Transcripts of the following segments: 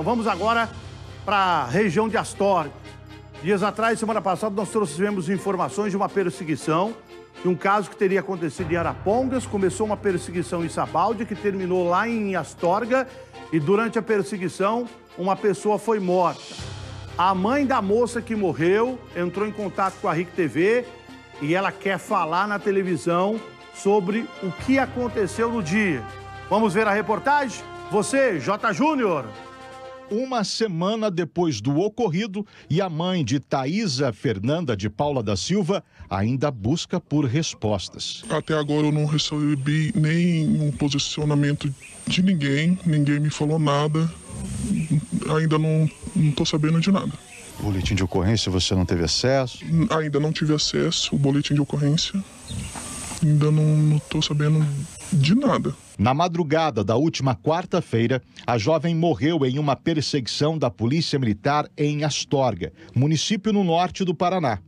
Vamos agora para a região de Astorga. Dias atrás, semana passada, nós trouxemos informações de uma perseguição, de um caso que teria acontecido em Arapongas. Começou uma perseguição em Sabaldi, que terminou lá em Astorga, e durante a perseguição, uma pessoa foi morta. A mãe da moça que morreu entrou em contato com a RIC TV e ela quer falar na televisão sobre o que aconteceu no dia. Vamos ver a reportagem? Você, J. Júnior. Uma semana depois do ocorrido e a mãe de Thaisa Fernanda de Paula da Silva ainda busca por respostas. Até agora eu não recebi nenhum posicionamento de ninguém, ninguém me falou nada, ainda não estou sabendo de nada. Boletim de ocorrência você não teve acesso? Ainda não tive acesso, o boletim de ocorrência. Ainda não estou sabendo de nada. Na madrugada da última quarta-feira, a jovem morreu em uma perseguição da Polícia Militar em Astorga, município no norte do Paraná.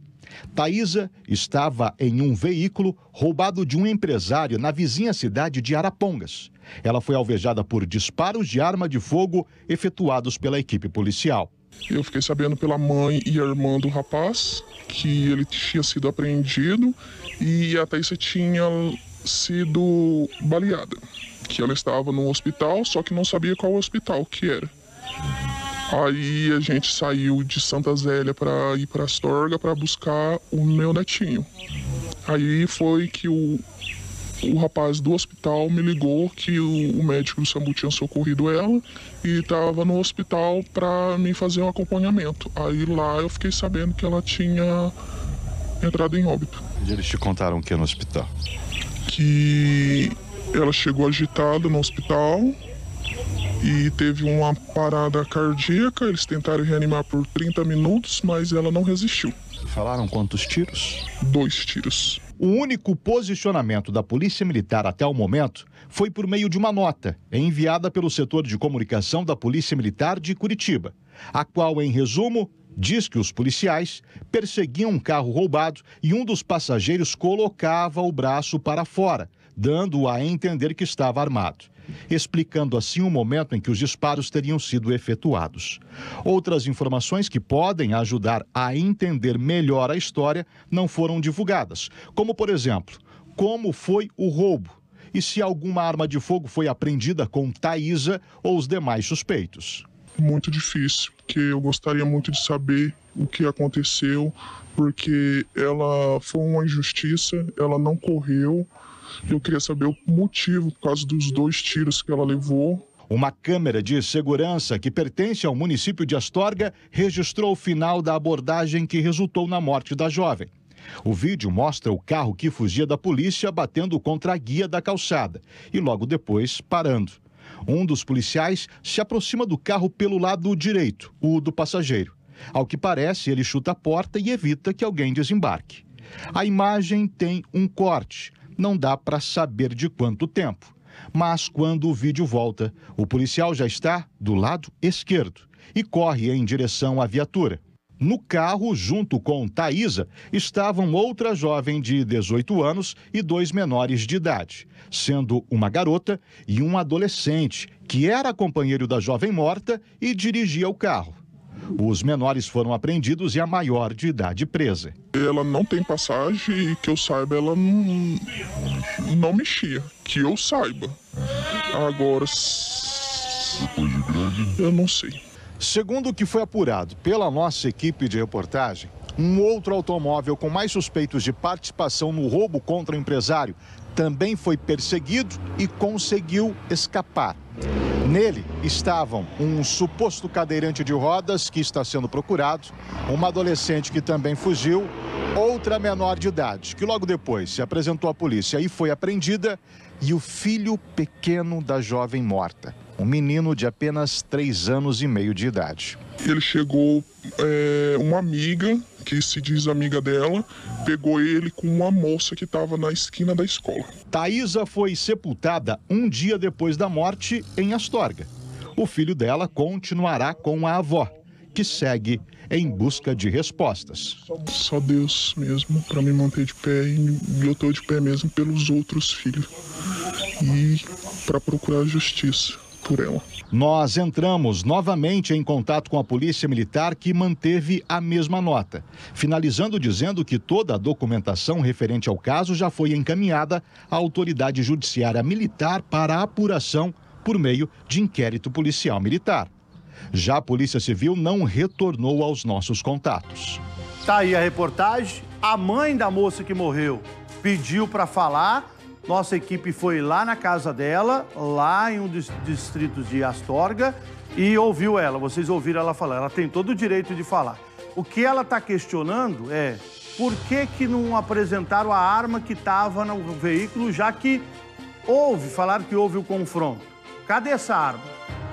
Thaisa estava em um veículo roubado de um empresário na vizinha cidade de Arapongas. Ela foi alvejada por disparos de arma de fogo efetuados pela equipe policial. Eu fiquei sabendo pela mãe e a irmã do rapaz que ele tinha sido apreendido e a Thaisa tinha sido baleada. Que ela estava no hospital, só que não sabia qual hospital que era. Aí a gente saiu de Santa Zélia para ir para Astorga para buscar o meu netinho. Aí foi que o, o rapaz do hospital me ligou que o, o médico do SAMU tinha socorrido ela e estava no hospital para me fazer um acompanhamento. Aí lá eu fiquei sabendo que ela tinha entrado em óbito. E eles te contaram o que no hospital? Que ela chegou agitada no hospital e teve uma parada cardíaca. Eles tentaram reanimar por 30 minutos, mas ela não resistiu. Falaram quantos tiros? Dois tiros. O único posicionamento da Polícia Militar até o momento foi por meio de uma nota enviada pelo setor de comunicação da Polícia Militar de Curitiba, a qual, em resumo, diz que os policiais perseguiam um carro roubado e um dos passageiros colocava o braço para fora, dando a entender que estava armado explicando assim o momento em que os disparos teriam sido efetuados. Outras informações que podem ajudar a entender melhor a história não foram divulgadas, como, por exemplo, como foi o roubo e se alguma arma de fogo foi apreendida com Thaisa ou os demais suspeitos. Muito difícil, porque eu gostaria muito de saber o que aconteceu, porque ela foi uma injustiça, ela não correu, eu queria saber o motivo por causa dos dois tiros que ela levou. Uma câmera de segurança que pertence ao município de Astorga registrou o final da abordagem que resultou na morte da jovem. O vídeo mostra o carro que fugia da polícia batendo contra a guia da calçada e logo depois parando. Um dos policiais se aproxima do carro pelo lado direito, o do passageiro. Ao que parece, ele chuta a porta e evita que alguém desembarque. A imagem tem um corte não dá para saber de quanto tempo. Mas quando o vídeo volta, o policial já está do lado esquerdo e corre em direção à viatura. No carro, junto com Thaisa, estavam outra jovem de 18 anos e dois menores de idade, sendo uma garota e um adolescente, que era companheiro da jovem morta e dirigia o carro. Os menores foram apreendidos e a maior de idade presa. Ela não tem passagem e que eu saiba, ela não, não mexia. Que eu saiba. Agora. Depois de grande? Eu não sei. Segundo o que foi apurado pela nossa equipe de reportagem, um outro automóvel com mais suspeitos de participação no roubo contra o empresário também foi perseguido e conseguiu escapar. Nele estavam um suposto cadeirante de rodas que está sendo procurado, uma adolescente que também fugiu, outra menor de idade que logo depois se apresentou à polícia e foi apreendida, e o filho pequeno da jovem morta, um menino de apenas três anos e meio de idade. Ele chegou, é, uma amiga, que se diz amiga dela, pegou ele com uma moça que estava na esquina da escola. Thaisa foi sepultada um dia depois da morte em Astorga. O filho dela continuará com a avó, que segue em busca de respostas. Só Deus mesmo para me manter de pé e eu estou de pé mesmo pelos outros filhos e para procurar justiça. Por ela. Nós entramos novamente em contato com a Polícia Militar, que manteve a mesma nota, finalizando dizendo que toda a documentação referente ao caso já foi encaminhada à autoridade judiciária militar para apuração por meio de inquérito policial militar. Já a Polícia Civil não retornou aos nossos contatos. Tá aí a reportagem. A mãe da moça que morreu pediu para falar. Nossa equipe foi lá na casa dela, lá em um dos distritos de Astorga, e ouviu ela. Vocês ouviram ela falar. Ela tem todo o direito de falar. O que ela está questionando é por que, que não apresentaram a arma que estava no veículo, já que houve, falaram que houve o confronto. Cadê essa arma?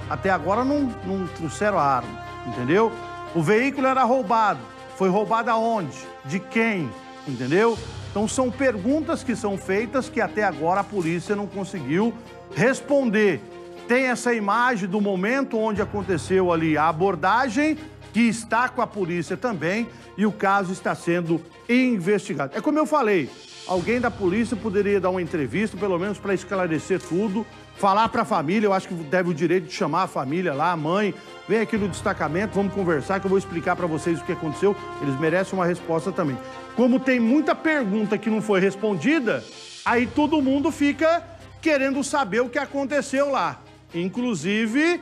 Até agora não, não trouxeram a arma, entendeu? O veículo era roubado. Foi roubado aonde? De quem? Entendeu? Então são perguntas que são feitas que até agora a polícia não conseguiu responder. Tem essa imagem do momento onde aconteceu ali a abordagem, que está com a polícia também, e o caso está sendo investigado. É como eu falei, alguém da polícia poderia dar uma entrevista, pelo menos para esclarecer tudo, falar para a família, eu acho que deve o direito de chamar a família lá, a mãe, vem aqui no destacamento, vamos conversar que eu vou explicar para vocês o que aconteceu. Eles merecem uma resposta também. Como tem muita pergunta que não foi respondida, aí todo mundo fica querendo saber o que aconteceu lá. Inclusive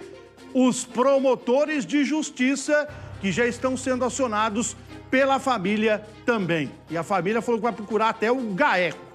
os promotores de justiça que já estão sendo acionados pela família também. E a família falou que vai procurar até o GAECO